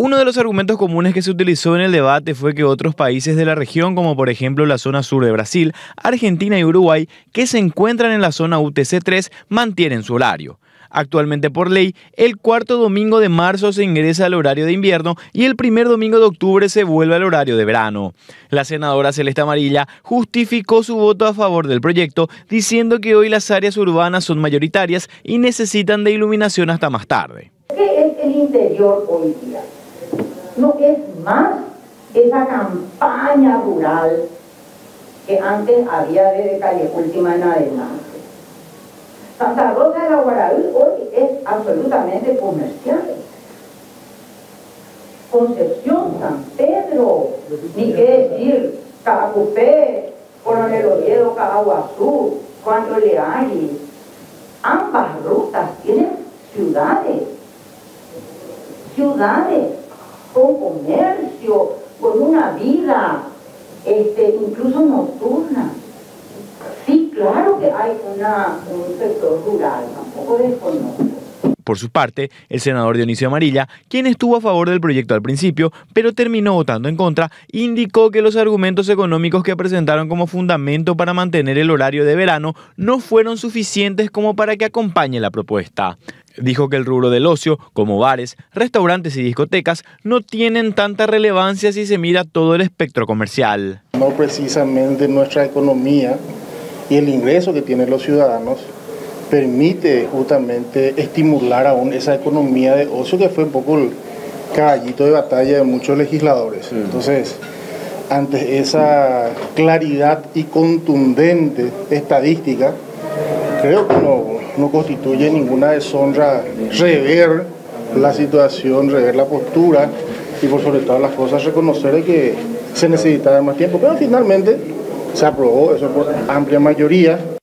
Uno de los argumentos comunes que se utilizó en el debate fue que otros países de la región, como por ejemplo la zona sur de Brasil, Argentina y Uruguay, que se encuentran en la zona UTC-3, mantienen su horario. Actualmente por ley, el cuarto domingo de marzo se ingresa al horario de invierno y el primer domingo de octubre se vuelve al horario de verano. La senadora Celeste Amarilla justificó su voto a favor del proyecto diciendo que hoy las áreas urbanas son mayoritarias y necesitan de iluminación hasta más tarde. ¿Qué es el interior? No es más esa campaña rural que antes había desde Calle Última en adelante. Santa Rosa de la Guaraví hoy es absolutamente comercial. Concepción, San Pedro, ni qué decir, Cabacupé, Coronel Oviedo, Cabaguazú, Juan Leari. Ambas rutas tienen ciudades. Ciudades con comercio, con una vida este, incluso nocturna. Sí, claro que hay una, un sector rural, tampoco desconozco. Por su parte, el senador Dionisio Amarilla, quien estuvo a favor del proyecto al principio, pero terminó votando en contra, indicó que los argumentos económicos que presentaron como fundamento para mantener el horario de verano no fueron suficientes como para que acompañe la propuesta. Dijo que el rubro del ocio, como bares, restaurantes y discotecas, no tienen tanta relevancia si se mira todo el espectro comercial. No precisamente nuestra economía y el ingreso que tienen los ciudadanos permite justamente estimular aún esa economía de ocio que fue un poco el caballito de batalla de muchos legisladores. Entonces, ante esa claridad y contundente estadística, creo que no, no constituye ninguna deshonra rever la situación, rever la postura y por sobre todas las cosas reconocer que se necesitaba más tiempo. Pero finalmente se aprobó eso por amplia mayoría